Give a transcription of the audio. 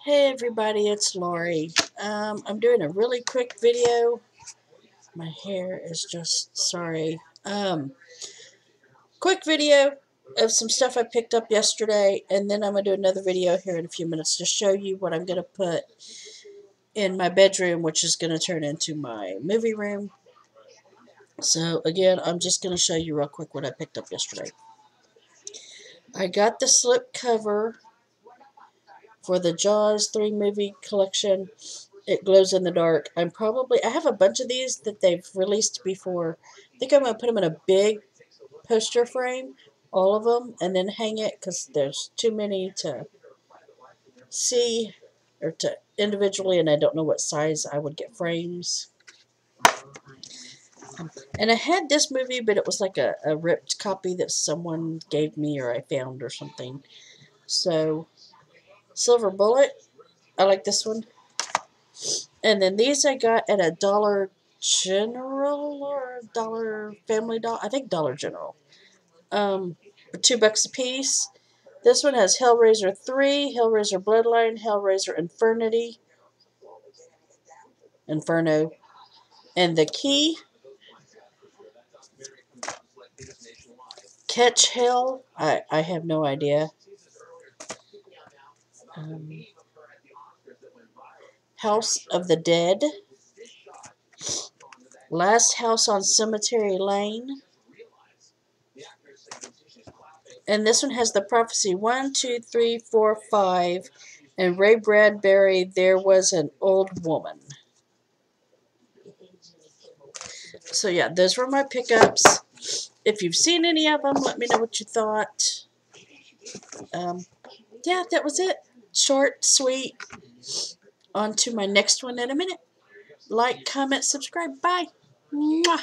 Hey everybody, it's Lauri. Um, I'm doing a really quick video. My hair is just sorry. Um, quick video of some stuff I picked up yesterday, and then I'm going to do another video here in a few minutes to show you what I'm going to put in my bedroom, which is going to turn into my movie room. So, again, I'm just going to show you real quick what I picked up yesterday. I got the slip cover for the Jaws 3 movie collection. It glows in the dark. I'm probably, I have a bunch of these that they've released before. I think I'm going to put them in a big poster frame, all of them, and then hang it because there's too many to see or to individually, and I don't know what size I would get frames. And I had this movie, but it was like a, a ripped copy that someone gave me or I found or something. So, Silver Bullet. I like this one. And then these I got at a Dollar General or Dollar Family Dollar. I think Dollar General. Um, two bucks a piece. This one has Hellraiser 3, Hellraiser Bloodline, Hellraiser Infernity, Inferno, and the key. Catch Hell. I, I have no idea. Um, House of the Dead. Last House on Cemetery Lane. And this one has the prophecy one, two, three, four, five. And Ray Bradbury, there was an old woman. So, yeah, those were my pickups. If you've seen any of them, let me know what you thought. Um, yeah, that was it short, sweet. On to my next one in a minute. Like, comment, subscribe. Bye. Mwah.